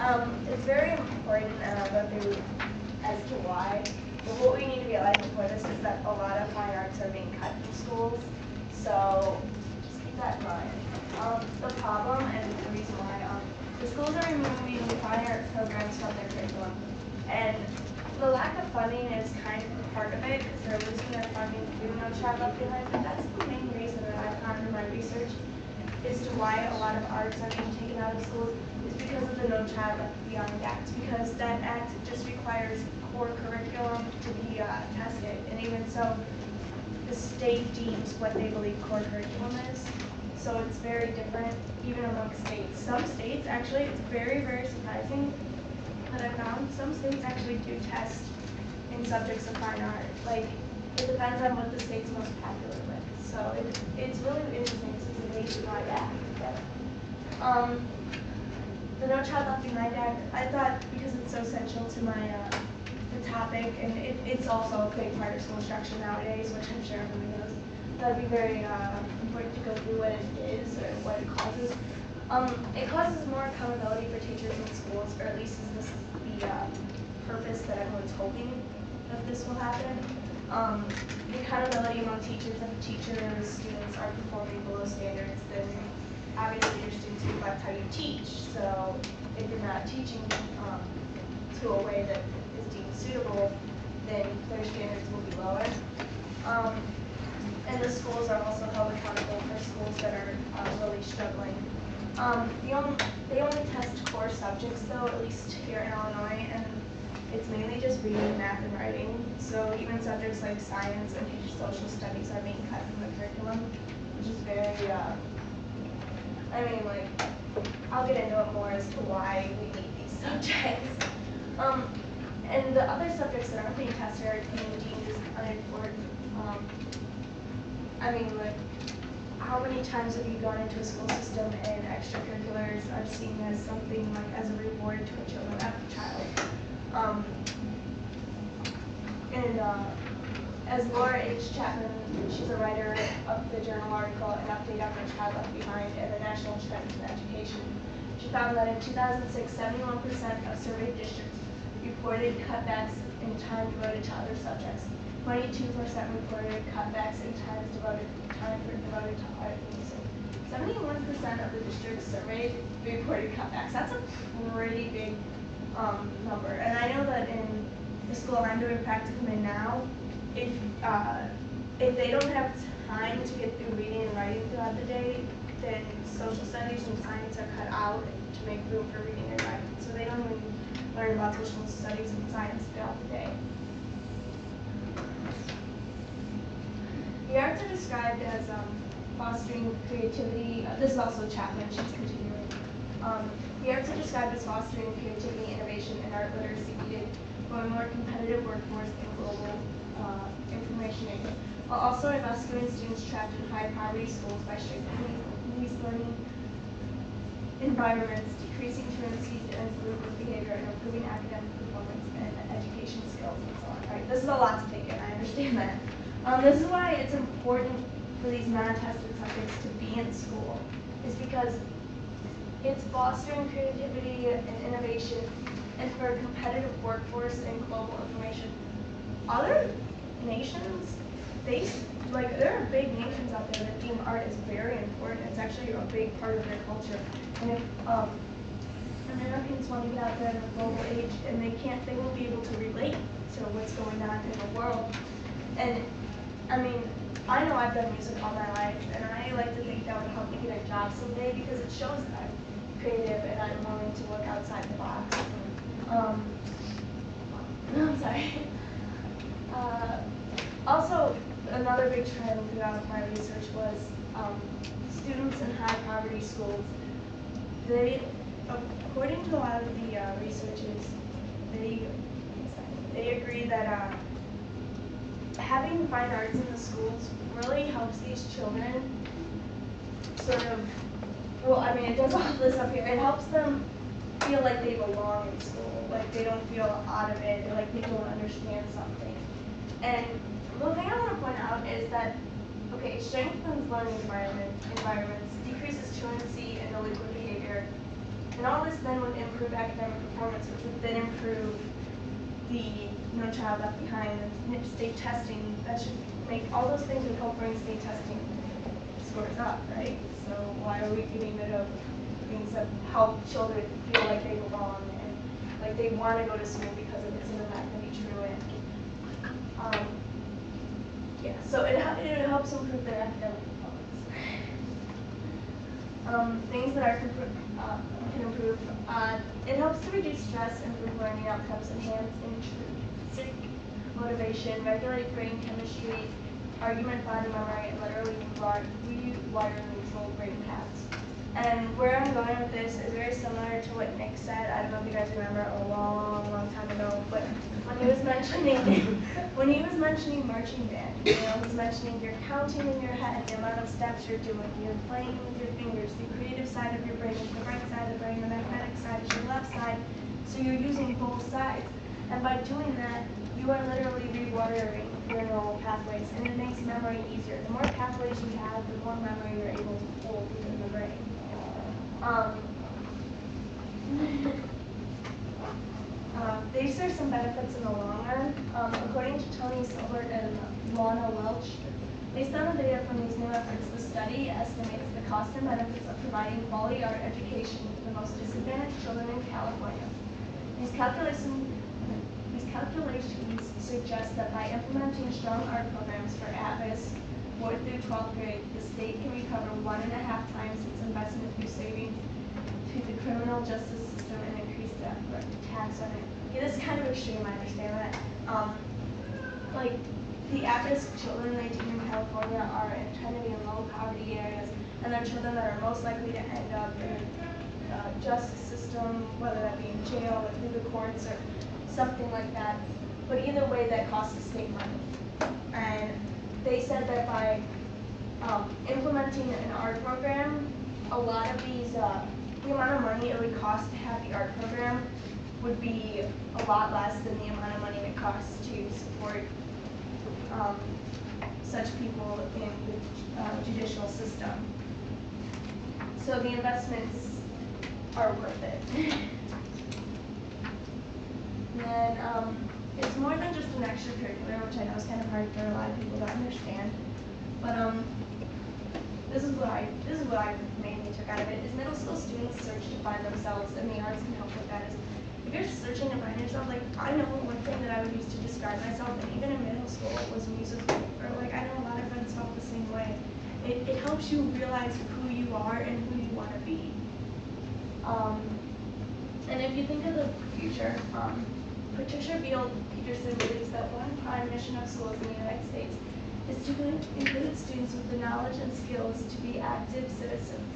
Um, it's very important uh, that they, as to why. But what we need to realize before this is that a lot of fine arts are being cut from schools. So just keep that in mind. Um, the problem and the reason why, um, the schools are removing fine arts programs from their curriculum. And the lack of funding is kind of part of it because they're losing their funding through No Child Left Behind. But that's the main reason that I found in my research as to why a lot of arts are being taken out of schools is because of the No Child Left Behind Act. Because that act just requires core curriculum to be uh, tested, and even so, the state deems what they believe core curriculum is. So it's very different even among states. Some states actually, it's very very surprising that I found. Some states actually do test in subjects of fine art. Like it depends on what the state's most popular with. So it, it's really interesting. This is a nationwide act. Um, the No Child Left Behind Act, I thought because it's so central to my uh, the topic, and it, it's also a big part of school instruction nowadays, which I'm sure everyone knows. That'd be very uh, important to go through what it is or what it causes. Um, it causes more accountability for teachers in schools, or at least is this is the uh, purpose that everyone's hoping that this will happen. Um, the accountability among teachers, if teachers, students are performing below standards, then obviously your students reflect how you teach. So if you're not teaching um, to a way that is deemed suitable, then their standards will be lower. Um, and the schools are also held accountable for schools that are uh, really struggling. Um, the only, they only test core subjects though, at least here in Illinois, and it's mainly just reading, math, and writing. So even subjects like science and social studies are being cut from the curriculum, which is very, uh, I mean, like, I'll get into it more as to why we need these subjects. Um, and the other subjects that aren't being tested are deemed as unimportant. Um, I mean, like, how many times have you gone into a school system and extracurriculars are seen as something like as a reward to a child? Um, and uh, as Laura H. Chapman, she's a writer of the journal article An Update on the Child Left Behind and the National Trends in Education. She found that in 2006, 71% of surveyed districts reported cutbacks in time devoted to other subjects. 22% reported cutbacks in time devoted time devoted to art and music. 71% of the districts surveyed reported cutbacks. That's a pretty big um, number. And I know that in the school I'm doing practicum in now, if uh, if they don't have time to get through reading and writing throughout the day, then social studies and science are cut out to make room for reading and writing. So they don't even learn about social studies and science throughout the day. The arts are described as um, fostering creativity. Uh, this is also Chapman, she's continuing. Um, the arts are described as fostering creativity, innovation, and art literacy needed for a more competitive workforce and global uh, information age, while also rescuing students trapped in high poverty schools by strengthening these learning environments, decreasing truancy and delinquent behavior, and improving academic performance and education skills and so on. All right, this is a lot to take in, I understand that. Um, this is why it's important for these non-tested subjects to be in school, is because it's fostering creativity and innovation and for a competitive workforce and global information. Other nations, they like there are big nations out there that deem art as very important. It's actually a big part of their culture. And if um, Americans want to get out there in the global age and they can't, they won't be able to relate to what's going on in the world. And I mean, I know I've done music all my life, and I like to think that would help me get a job someday because it shows that I'm creative and I'm willing to look outside the box. Um, I'm sorry. Also, another big trend throughout my research was um, students in high poverty schools. They, according to a lot of the uh, researchers, they they agree that uh, having fine arts in the schools really helps these children sort of. Well, I mean, it does all this up here. It helps them feel like they belong in school, like they don't feel out of it, like they don't understand something. And the thing I want to point out is that, okay, strengthens learning environment, environments, decreases truancy and delinquent behavior, and all this then would improve academic performance, which would then improve the No Child Left Behind, and state testing. That should make, all those things would help bring state testing scores up, right? So why are we getting rid of things that help children feel like they belong and like they want to go to school because of it's not going to be true and um, yeah, so it, it helps improve their academic performance. Um, things that are uh, can improve, uh, it helps to reduce stress, improve learning outcomes, enhance intrinsic motivation, regulate brain chemistry, argument, body memory, and literally rewire neural brain paths. And where I'm going with this is very similar to what Nick said. I don't know if you guys remember a long, long time ago, but when he was mentioning when he was mentioning marching band, you know, he's mentioning you're counting in your head the amount of steps you're doing, you're playing with your fingers. The creative side of your brain is the right side of the brain, the magnetic side is your left side. So you're using both sides. And by doing that, you are literally rewiring your neural pathways, and it makes memory easier. The more pathways you have, the more memory you're able to hold within the brain. Um, uh, these are some benefits in the long run. Um, according to Tony Silbert and Lana Welch, based on the data from these new efforts, the study estimates the cost and benefits of providing quality art education to the most disadvantaged children in California. These calculations, these calculations suggest that by implementing strong art programs for at-risk 4th through 12th grade, the state can recover one and a half times its investment through savings to the criminal justice system and increase the tax this is kind of extreme, I understand that. Um, like, the at-risk children they teach in California are in, tend to be in low poverty areas, and they're children that are most likely to end up in the uh, justice system, whether that be in jail or through the courts or something like that. But either way, that costs the state money. And they said that by um, implementing an art program, a lot of these, uh, the amount of money it would cost to have the art program would be a lot less than the amount of money it costs to support um, such people in the uh, judicial system. So the investments are worth it. And then um, it's more than just an extracurricular, which I know is kind of hard for a lot of people to understand. But um, this is what I this is what I mainly took out of it is middle school students search to find themselves, and the arts can help with that. Is if you're searching to find yourself, like I know one thing that I would use to describe myself, and even in middle school, was musical. Or like I know a lot of friends felt the same way. It it helps you realize who you are and who you want to be. Um, and if you think of the future, um, Patricia Beal Peterson believes that one prime mission of schools in the United States is to include students with the knowledge and skills to be active citizens.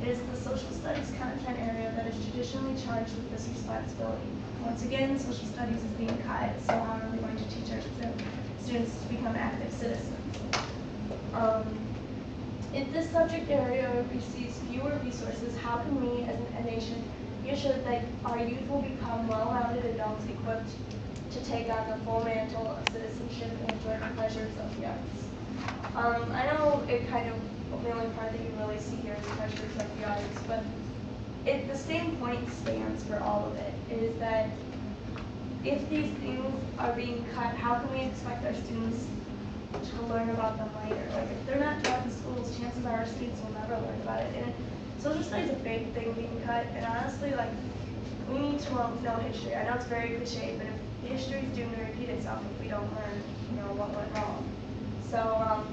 It is the social studies content area that is traditionally charged with this responsibility. Once again, social studies is being cut, so how are we going to teach our students to become active citizens? Um, if this subject area receives fewer resources, how can we as a nation be assured that our youth will become well-rounded adults equipped to take on the full mantle of citizenship and enjoy the pleasures of the arts? Um, I know it kind of, the only part that you really see here is pleasures of the arts, but it, the same point stands for all of it, is that if these things are being cut, how can we expect our students to learn about them later. Like if they're not taught in schools, chances are our students will never learn about it. And social studies is a big thing being cut. And honestly, like we need to know history. I know it's very cliche, but if history is doomed to repeat itself if we don't learn, you know, what went wrong. So, um,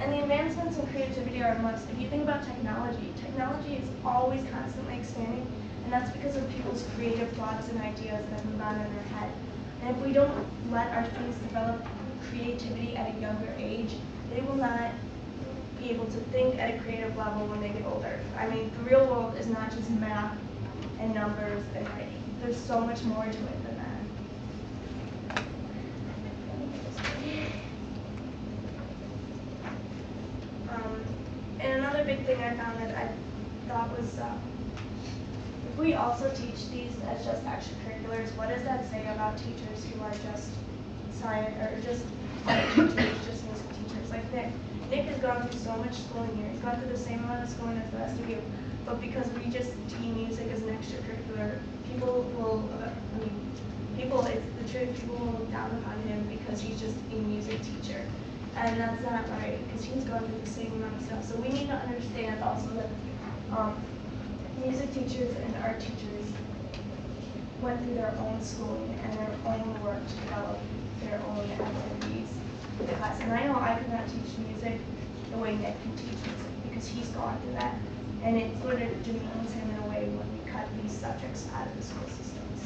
and the advancements in creativity are must. If you think about technology, technology is always constantly expanding, and that's because of people's creative thoughts and ideas that move on in their head. And if we don't let our students develop creativity at a younger age, they will not be able to think at a creative level when they get older. I mean, the real world is not just math and numbers and writing. There's so much more to it than that. Um, and another big thing I found that I thought was, uh, if we also teach these as just extracurriculars, what does that say about teachers who are just science or just teachers, just music teachers? Like Nick, Nick has gone through so much schooling here. He's gone through the same amount of schooling as the rest of you. But because we just deem music as an extracurricular, people will, I mean, people, it's the truth, people will look down upon him because he's just a music teacher. And that's not right, because he's going through the same amount of stuff. So we need to understand also that, um, music teachers and art teachers went through their own schooling and their own work to develop their own activities the class. And I know I could not teach music the way Nick can teach music because he's gone through that. And it sort of demeans him in a way when we cut these subjects out of the school systems.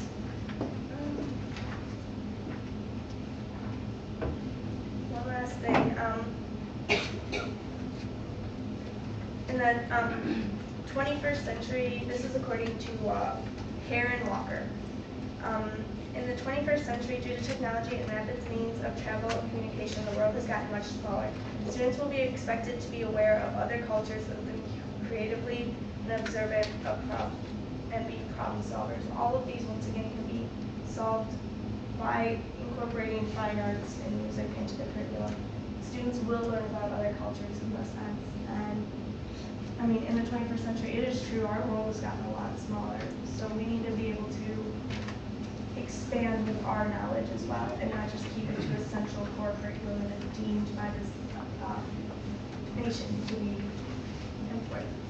One last thing, um, in the, um, twenty-first century, this is according to, uh, Karen Walker. Um, in the twenty-first century, due to technology and rapid means of travel and communication, the world has gotten much smaller. Students will be expected to be aware of other cultures and think creatively and observant and be problem solvers. All of these, once again, can be solved by incorporating fine arts and music into the curriculum. Students will learn about other cultures in this sense, and I mean, in the 21st century, it is true, our world has gotten a lot smaller, so we need to be able to expand with our knowledge as well, and not just keep it to a central core curriculum that is deemed by this uh, nation to be important.